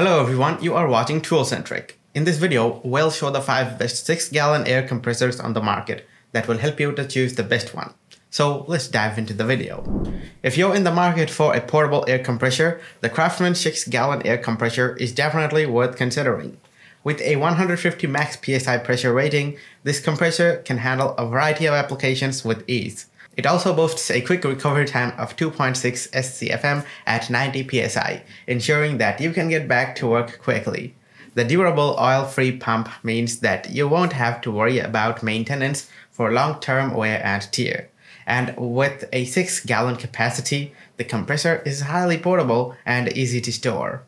Hello everyone, you are watching Tool Centric. In this video, we'll show the 5 best 6 gallon air compressors on the market that will help you to choose the best one. So let's dive into the video. If you're in the market for a portable air compressor, the Craftsman 6 gallon air compressor is definitely worth considering. With a 150 max psi pressure rating, this compressor can handle a variety of applications with ease. It also boasts a quick recovery time of 2.6 SCFM at 90 psi, ensuring that you can get back to work quickly. The durable oil-free pump means that you won't have to worry about maintenance for long-term wear and tear. And with a 6 gallon capacity, the compressor is highly portable and easy to store.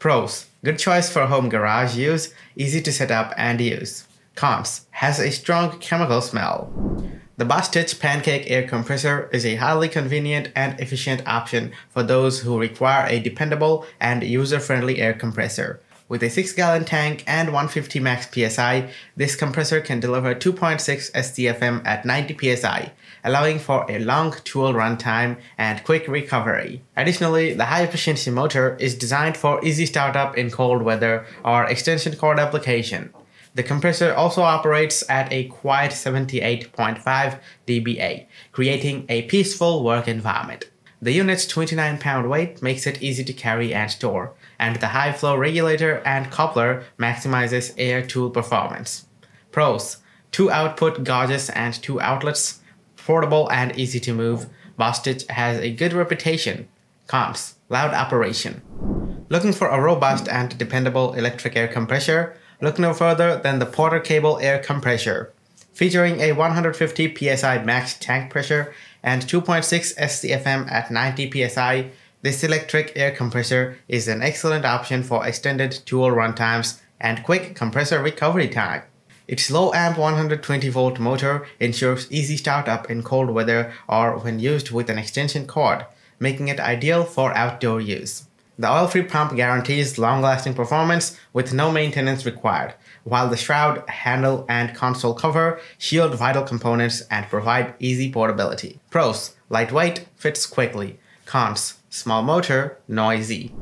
Pros Good choice for home garage use, easy to set up and use. Cons Has a strong chemical smell. The Bostitch Pancake Air Compressor is a highly convenient and efficient option for those who require a dependable and user-friendly air compressor. With a 6-gallon tank and 150 max psi, this compressor can deliver 2.6 SCFM at 90 psi, allowing for a long tool runtime and quick recovery. Additionally, the high-efficiency motor is designed for easy startup in cold weather or extension cord application. The compressor also operates at a quiet 78.5 dBA, creating a peaceful work environment. The unit's 29 pound weight makes it easy to carry and store, and the high flow regulator and coupler maximizes air tool performance. Pros 2 output gauges and 2 outlets, portable and easy to move. Bostitch has a good reputation. Cons Loud operation. Looking for a robust and dependable electric air compressor? Look no further than the Porter Cable Air Compressor. Featuring a 150 psi max tank pressure and 2.6 SCFM at 90 psi, this electric air compressor is an excellent option for extended tool runtimes and quick compressor recovery time. Its low amp 120 volt motor ensures easy startup in cold weather or when used with an extension cord, making it ideal for outdoor use. The oil-free pump guarantees long-lasting performance with no maintenance required, while the shroud, handle, and console cover shield vital components and provide easy portability. Pros: lightweight, fits quickly. Cons: small motor, noisy.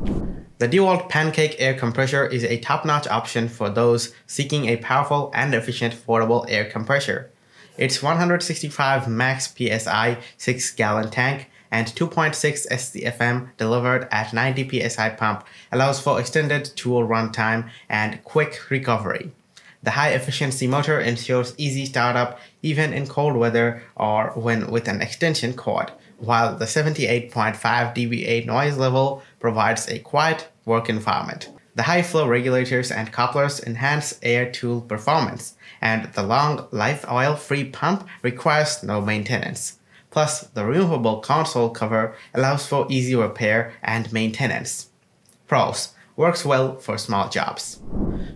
The DeWalt Pancake air compressor is a top-notch option for those seeking a powerful and efficient portable air compressor. Its 165 max PSI 6-gallon tank and 2.6 SCFM delivered at 90 psi pump allows for extended tool runtime and quick recovery. The high efficiency motor ensures easy startup even in cold weather or when with an extension cord, while the 78.5 dBA noise level provides a quiet work environment. The high flow regulators and couplers enhance air tool performance, and the long life oil free pump requires no maintenance. Plus, the removable console cover allows for easy repair and maintenance. Pros works well for small jobs.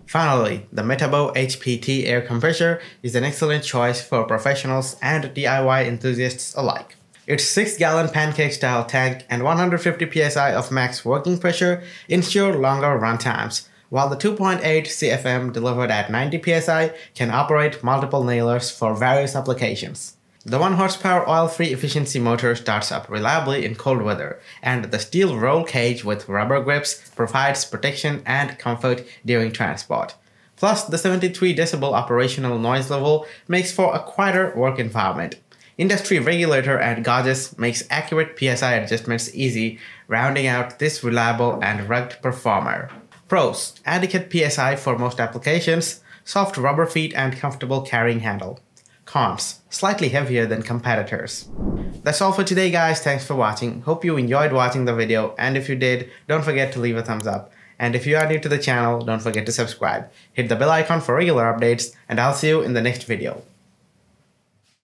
Finally, the Metabo HPT air compressor is an excellent choice for professionals and DIY enthusiasts alike. Its 6-gallon pancake-style tank and 150 psi of max working pressure ensure longer run times, while the 2.8 CFM delivered at 90 psi can operate multiple nailers for various applications. The 1 horsepower oil-free efficiency motor starts up reliably in cold weather, and the steel roll cage with rubber grips provides protection and comfort during transport. Plus, the 73 decibel operational noise level makes for a quieter work environment. Industry regulator and gauges makes accurate PSI adjustments easy, rounding out this reliable and rugged performer. Pros: adequate PSI for most applications, soft rubber feet and comfortable carrying handle. Cons, slightly heavier than competitors. That's all for today guys, thanks for watching. Hope you enjoyed watching the video and if you did, don't forget to leave a thumbs up. And if you are new to the channel, don't forget to subscribe. Hit the bell icon for regular updates and I'll see you in the next video.